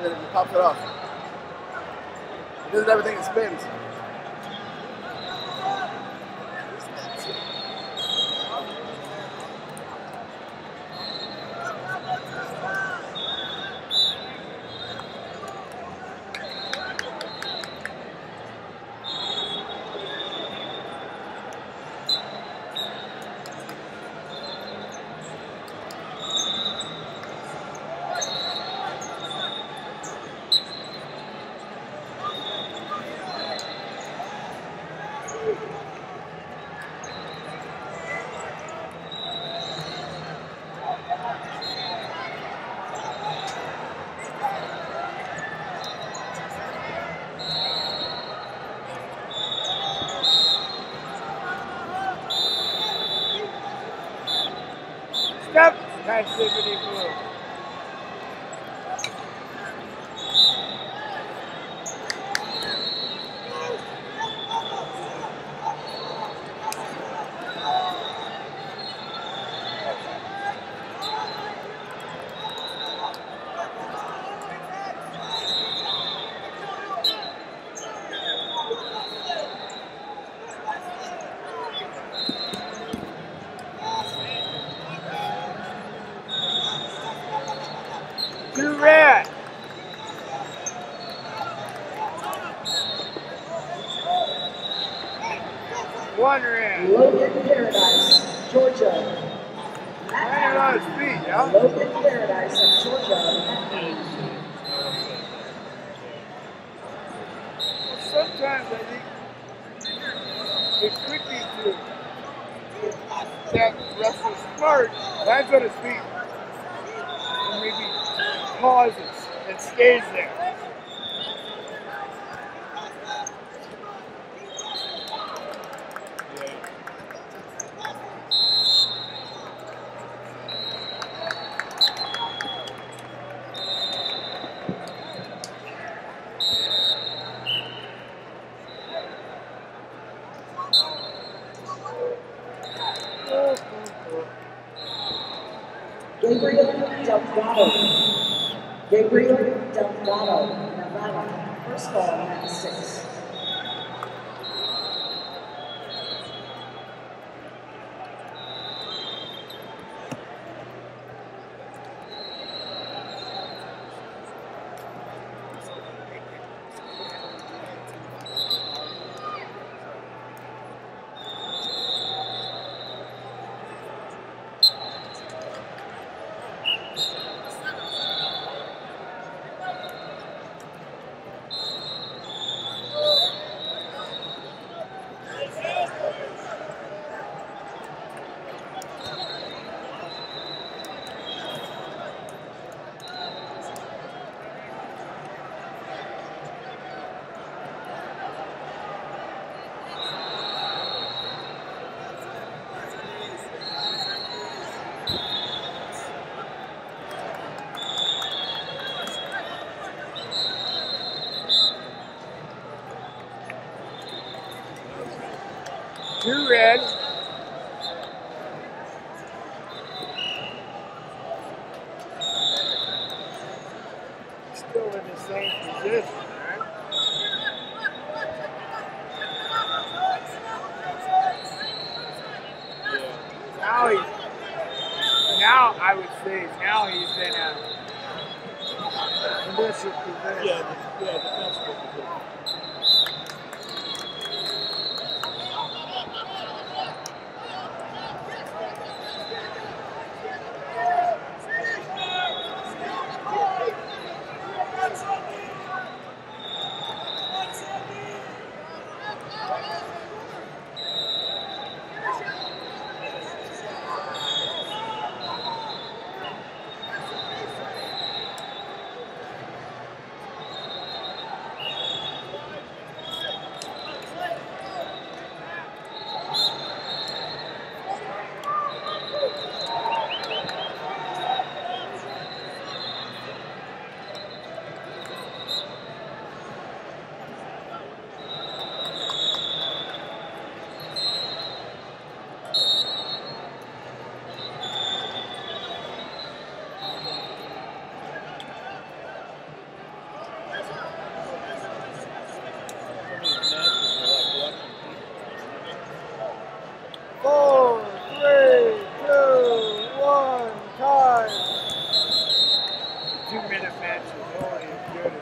and then it pops it off. It does everything, it spins. Step passivity move. Two red. One. Logan Paradise, Georgia. Landed on his feet, yeah? Logan Paradise of Georgia. Sometimes I think it could be to that wrestler smart lands on his feet and maybe pauses and stays there. Gabriel Delgado. Gabriel Delgado, Nevada. First ball, mat six. Two red. Still in the same position, right? Now I would say now he's in a initial position. Yeah, yeah, defensible position. two-minute matches. Holy goodness.